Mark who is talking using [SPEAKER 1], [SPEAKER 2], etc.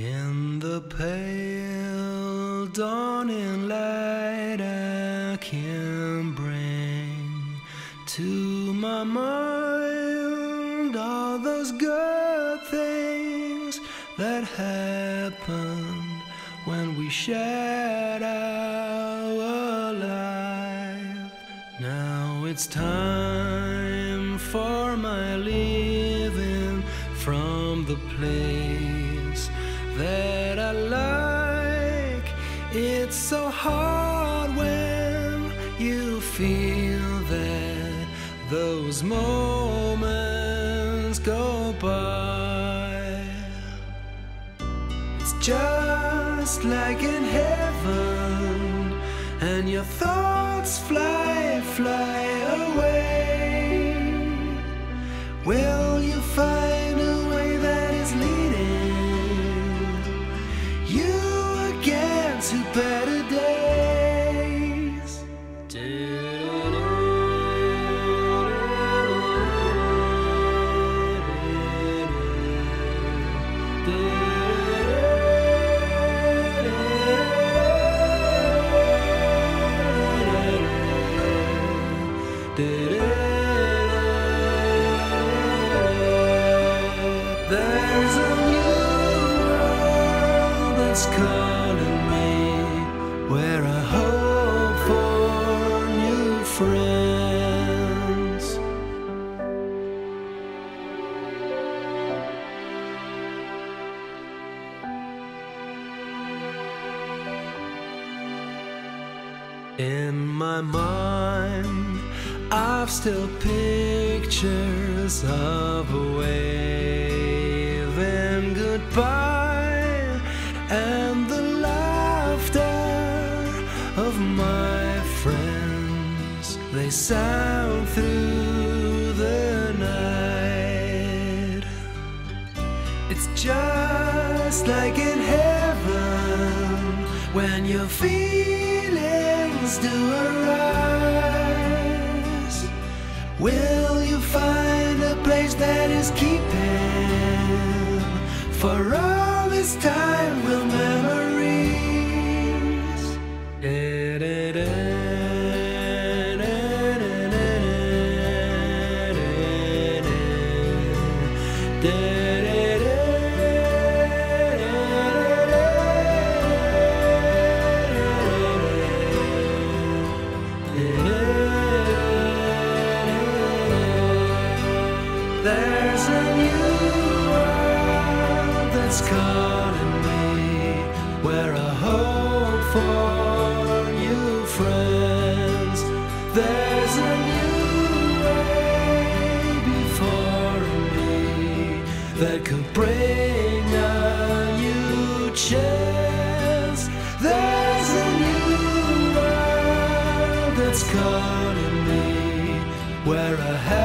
[SPEAKER 1] In the pale dawning light I can bring to my mind all those good things that happened when we shared our life. Now it's time for my leaving from the place that I like. It's so hard when you feel that those moments go by. It's just like in heaven, and your thoughts fly, fly away. Will There's a new world that's calling In my mind, I've still pictures of a waving goodbye and the laughter of my friends. They sound through the night. It's just like in heaven when your feelings do arise. Will you find a place that is keeping for all this time? Calling me where I hope for new friends. There's a new way before me that could bring a new chance. There's a new world that's calling me where I have